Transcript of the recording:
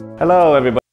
Hello, everybody.